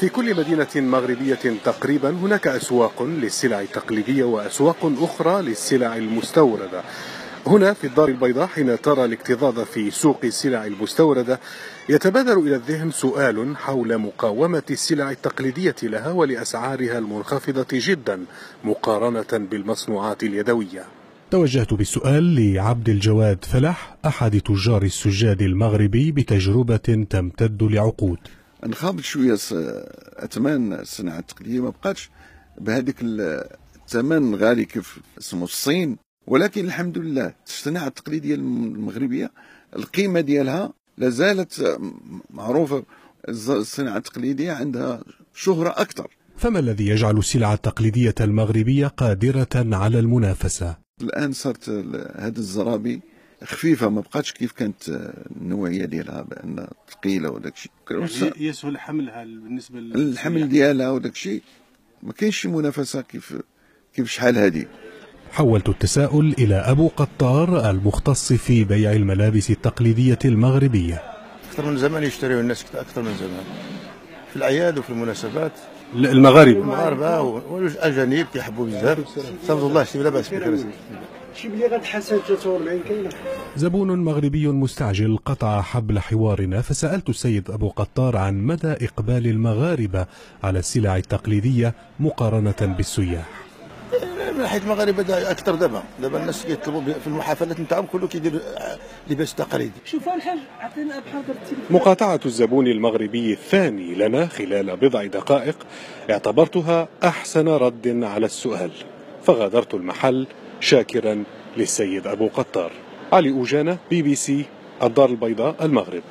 في كل مدينة مغربية تقريبا هناك أسواق للسلع التقليدية وأسواق أخرى للسلع المستوردة. هنا في الدار البيضاء حين ترى الاكتظاظ في سوق السلع المستوردة يتبادر إلى الذهن سؤال حول مقاومة السلع التقليدية لها ولأسعارها المنخفضة جدا مقارنة بالمصنوعات اليدوية. توجهت بالسؤال لعبد الجواد فلح أحد تجار السجاد المغربي بتجربة تمتد لعقود. انخفض شوية اثمان الصناعة التقليدية ما بقاتش بهذيك الثمن الغالي كيف اسمه الصين. ولكن الحمد لله الصناعة التقليدية المغربية القيمة ديالها لا زالت معروفة. الصناعة التقليدية عندها شهرة أكثر. فما الذي يجعل السلعة التقليدية المغربية قادرة على المنافسة؟ الآن صارت هذه الزرابي خفيفة ما بقاتش كيف كانت النوعيه ديالها بأن ثقيلة وداك الشيء. يعني يسهل حملها بالنسبة الحمل ديالها وداك الشيء. ما كاينش شي منافسة كيف كيف شحال هذه حولت التساؤل إلى أبو قطار المختص في بيع الملابس التقليدية المغربية. أكثر من زمان يشتريوا الناس أكثر من زمان. في الأعياد وفي المناسبات. المغاربة. المغاربة والأجانب كيحبوا بزاف. تفضل الله شتي لا بأس بك شي بلي غتحسن 43 كاينة. زبون مغربي مستعجل قطع حبل حوارنا فسألت السيد أبو قطار عن مدى إقبال المغاربة على السلع التقليدية مقارنة بالسياح. من ناحيه المغاربه أكثر دابا. دابا الناس كيطلبوا في المحافلات نتاعهم كله كيدير لباس تقليدي. شوف الحاج عطينا بحال مقاطعة الزبون المغربي الثاني لنا خلال بضع دقائق اعتبرتها أحسن رد على السؤال فغادرت المحل شاكرا للسيد أبو قطار. علي أوجانا بي بي سي الدار البيضاء المغرب.